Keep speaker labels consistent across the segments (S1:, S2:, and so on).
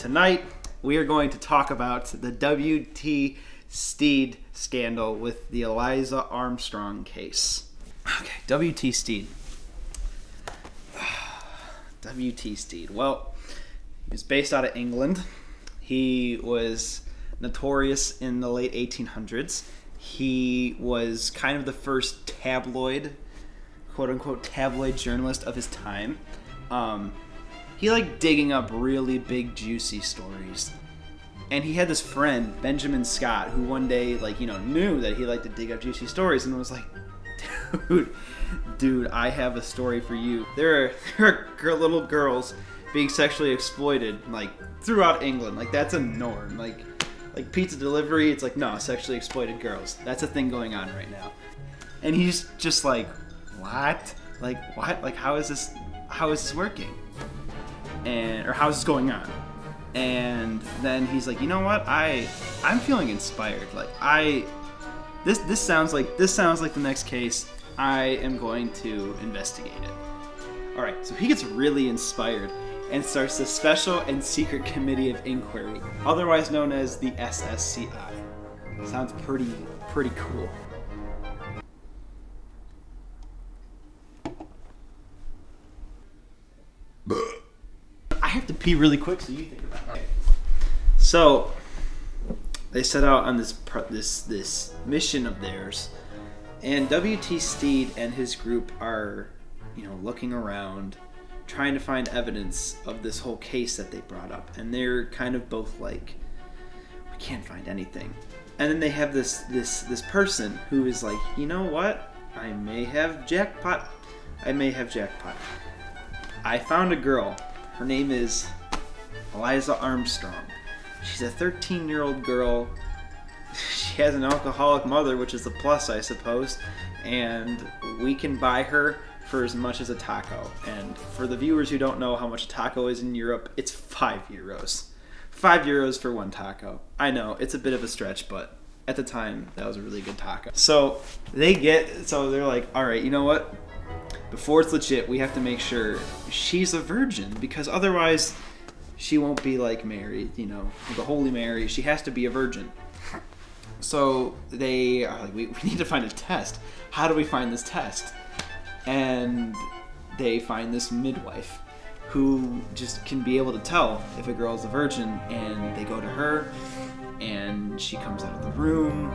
S1: tonight we are going to talk about the WT Stead scandal with the Eliza Armstrong case. Okay, WT Stead. WT Stead. Well, he was based out of England. He was notorious in the late 1800s. He was kind of the first tabloid, quote unquote, tabloid journalist of his time. Um, he liked digging up really big, juicy stories. And he had this friend, Benjamin Scott, who one day, like, you know, knew that he liked to dig up juicy stories and was like, dude, dude, I have a story for you. There are, there are little girls being sexually exploited, like, throughout England. Like, that's a norm. Like, like pizza delivery, it's like, no, sexually exploited girls. That's a thing going on right now. And he's just like, what? Like, what? Like, how is this, how is this working? And, or how is this going on? And then he's like, you know what? I, I'm feeling inspired. Like, I, this, this sounds like, this sounds like the next case. I am going to investigate it. All right, so he gets really inspired and starts the Special and Secret Committee of Inquiry, otherwise known as the SSCI. Sounds pretty pretty cool. Pee really quick, so you think about it. So they set out on this this this mission of theirs, and WT Stead and his group are, you know, looking around trying to find evidence of this whole case that they brought up and they're kind of both like we can't find anything. And then they have this this this person who is like you know what? I may have jackpot. I may have jackpot. I found a girl her name is eliza armstrong she's a 13 year old girl she has an alcoholic mother which is a plus i suppose and we can buy her for as much as a taco. And for the viewers who don't know how much a taco is in Europe, it's five euros. Five euros for one taco. I know, it's a bit of a stretch, but at the time, that was a really good taco. So they get, so they're like, all right, you know what? Before it's legit, we have to make sure she's a virgin because otherwise she won't be like Mary, you know, the Holy Mary. She has to be a virgin. So they are like, we, we need to find a test. How do we find this test? and they find this midwife who just can be able to tell if a girl is a virgin and they go to her and she comes out of the room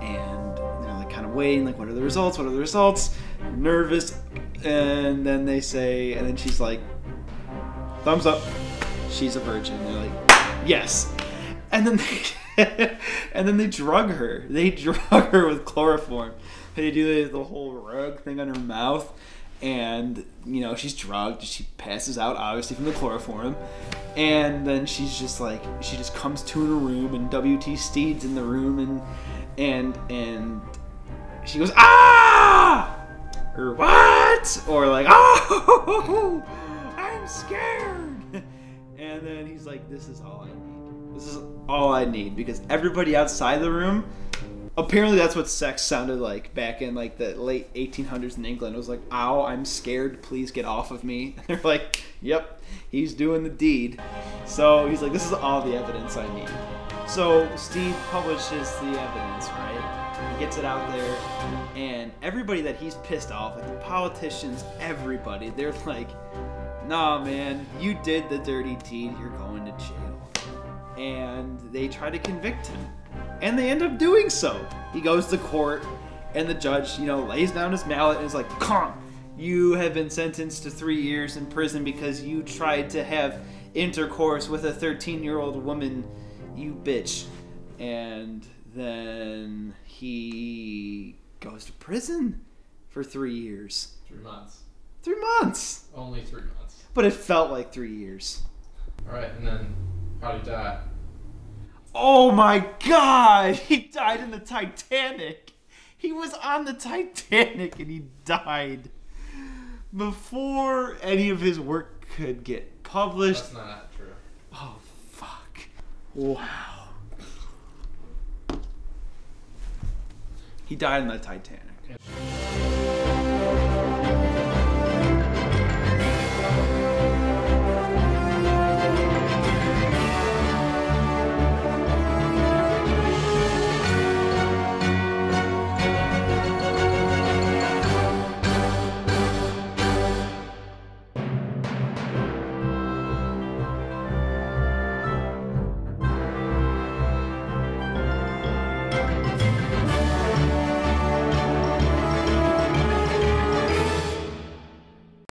S1: and they're like kind of waiting like what are the results what are the results nervous and then they say and then she's like thumbs up. She's a virgin. They're like yes. And then they and then they drug her. They drug her with chloroform. They do the whole rug thing on her mouth, and you know she's drugged. She passes out, obviously from the chloroform, and then she's just like she just comes to in a room, and WT Stead's in the room, and and and she goes ah or what or like oh I'm scared, and then he's like this is all I need. This is all I need because everybody outside the room apparently that's what sex sounded like back in like the late 1800s in England. It was like, "Ow, I'm scared. Please get off of me." And they're like, "Yep, he's doing the deed." So he's like, "This is all the evidence I need." So Steve publishes the evidence, right? Gets it out there, and everybody that he's pissed off, like the politicians, everybody, they're like, "Nah, man, you did the dirty deed. You're going to jail." And they try to convict him and they end up doing so. He goes to court, and the judge, you know, lays down his mallet and is like, "Come, you have been sentenced to three years in prison because you tried to have intercourse with a 13-year-old woman, you bitch." And then he goes to prison for three years.
S2: Three months.
S1: Three months.
S2: Only three months.
S1: But it felt like three years.
S2: All right, and then how did he die?
S1: Oh my god! He died in the Titanic! He was on the Titanic and he died before any of his work could get published.
S2: That's not true.
S1: Oh, fuck. Wow. He died in the Titanic. Yeah.